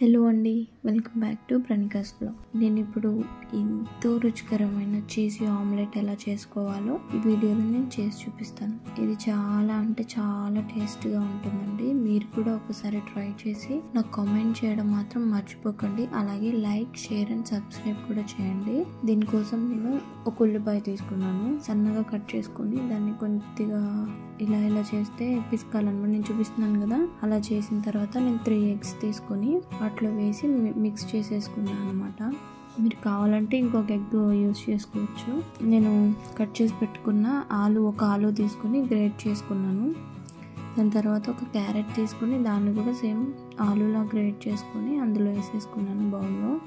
Hello అండి welcome back to Pranika's blog. నేను ఇప్పుడు ఎంతో రుచికరమైన చీజీ ఆమ్లెట్ ఎలా చేసుకోవాలో ఈ వీడియోలో నేను చేసి చూపిస్తాను. ఇది చాలా అంటే చాలా టేస్ట్గా ఉంటుందండి. మీరు కూడా ఒకసారి ట్రై చేసి నాకు కామెంట్ చేయడం మాత్రం మర్చిపోకండి. అలాగే లైక్ షేర్ అండ్ సబ్స్క్రైబ్ కూడా చేయండి. దీనికోసం నేను ఒక ఉల్లిపాయ తీసుకున్నాను. సన్నగా కట్ చేసుకుని దాన్ని కొద్దిగా ఇలా ఇలా చేస్తే పిసుకాలన్నమాట నేను చూపిస్తున్నాను కదా. అలా చేసిన తర్వాత నేను త్రీ ఎగ్స్ తీసుకొని వాటిలో వేసి మిక్స్ చేసేసుకున్నాను అనమాట మీరు కావాలంటే ఇంకొక ఎగ్ యూస్ చేసుకోవచ్చు. నేను కట్ చేసి పెట్టుకున్న ఆలు ఒక ఆలు తీసుకొని గ్రేట్ చేసుకున్నాను. దాని తర్వాత ఒక క్యారెట్ తీసుకొని దాన్ని కూడా సేమ్ ఆలులా గ్రేట్ చేసుకొని అందులో వేసేసుకున్నాను బౌల్లో.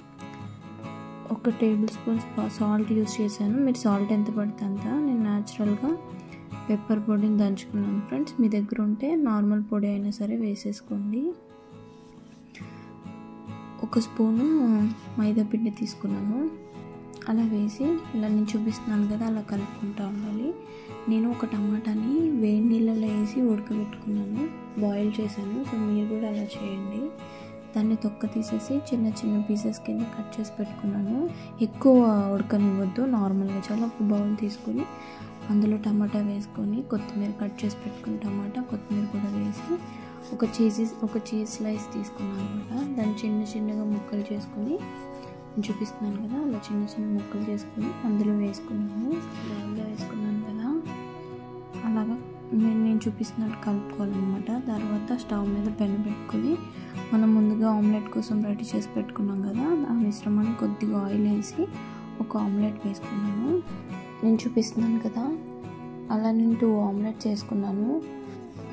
ఒక టేబుల్ స్పూన్ సాల్ట్ యూస్ చేశాను. మీరు సాల్ట్ ఎంత పడితే అంత. నేను న్యాచురల్గా పెప్పర్ పొడిని దంచుకున్నాను ఫ్రెండ్స్. మీ దగ్గర ఉంటే నార్మల్ పొడి అయినా సరే వేసేసుకోండి. ఒక స్పూను మైదా పిండి తీసుకున్నాను. అలా వేసి ఇలా నేను చూపిస్తున్నాను కదా అలా కలుపుకుంటూ ఉండాలి. నేను ఒక టమాటాని వేడి నీళ్ళలో వేసి ఉడకబెట్టుకున్నాను. బాయిల్ చేశాను సో మీరు కూడా అలా చేయండి. దాన్ని తొక్క తీసేసి చిన్న చిన్న పీసెస్ కింద కట్ చేసి పెట్టుకున్నాను. ఎక్కువ ఉడకనివ్వద్దు నార్మల్గా చాలా ఒక బౌల్ తీసుకొని అందులో టమాటా వేసుకొని కొత్తిమీర కట్ చేసి పెట్టుకుని టమాటా కొత్తిమీర కూడా వేసి ఒక చీజ్ ఒక చీజ్ స్లైస్ తీసుకున్నాను అనమాట. దాన్ని చిన్న చిన్నగా ముక్కలు చేసుకొని చూపిస్తున్నాను కదా అలా చిన్న చిన్న ముక్కలు చేసుకొని అందులో వేసుకున్నాను. బౌల్లో వేసుకున్నాను కదా. అలాగా నేను నేను చూపిస్తున్నట్టు కలుపుకోవాలన్నమాట. తర్వాత స్టవ్ మీద పెన్ పెట్టుకొని మనం ముందుగా ఆమ్లెట్ కోసం రెడీ చేసి పెట్టుకున్నాం కదా ఆ మిశ్రమాన్ని కొద్దిగా ఆయిల్ వేసి ఒక ఆమ్లెట్ వేసుకున్నాను. నేను చూపిస్తున్నాను కదా అలా నేను టూ ఆమ్లెట్ చేసుకున్నాను.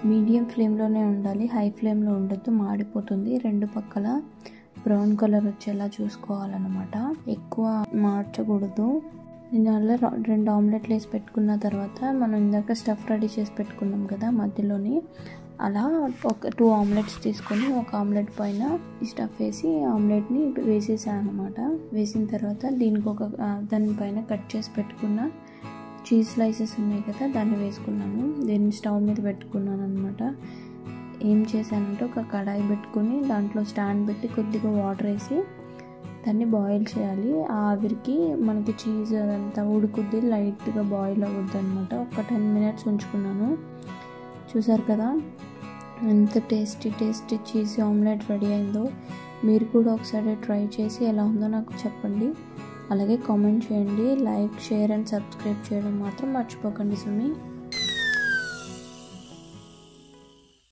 మీడియం ఫ్లేమ్లోనే ఉండాలి హై ఫ్లేమ్లో ఉండొద్దు మాడిపోతుంది. రెండు పక్కల బ్రౌన్ కలర్ వచ్చేలా చూసుకోవాలన్నమాట. ఎక్కువ మార్చకూడదు. నేను అలా రెండు ఆమ్లెట్లు వేసి పెట్టుకున్న తర్వాత మనం ఇందాక స్టఫ్ రెడీ చేసి పెట్టుకున్నాం కదా మధ్యలోని అలా ఒక టూ ఆమ్లెట్స్ తీసుకొని ఒక ఆమ్లెట్ పైన ఈ స్టఫ్ వేసి ఆమ్లెట్ని వేసేసాను అనమాట వేసిన తర్వాత దీనికి ఒక దానిపైన కట్ చేసి పెట్టుకున్న చీజ్ స్లైసెస్ ఉన్నాయి కదా దాన్ని వేసుకున్నాను దీన్ని స్టవ్ మీద పెట్టుకున్నాను అనమాట ఏం చేశానంటే ఒక కడాయి పెట్టుకుని దాంట్లో స్టాండ్ పెట్టి కొద్దిగా వాటర్ వేసి దాన్ని బాయిల్ చేయాలి. ఆ ఆవిరికి మనకి చీజ్ అదంతా ఉడుకుద్ది లైట్గా బాయిల్ అవ్వద్దు అనమాట ఒక టెన్ మినిట్స్ ఉంచుకున్నాను. చూసారు కదా ఎంత tasty tasty cheese omelette ready అయిందో. మీరు కూడా ఒకసారి ట్రై చేసి ఎలా ఉందో నాకు చెప్పండి. అలాగే కామెంట్ చేయండి. లైక్ షేర్ అండ్ సబ్స్క్రైబ్ చేయడం మాత్రం మర్చిపోకండి సుమి.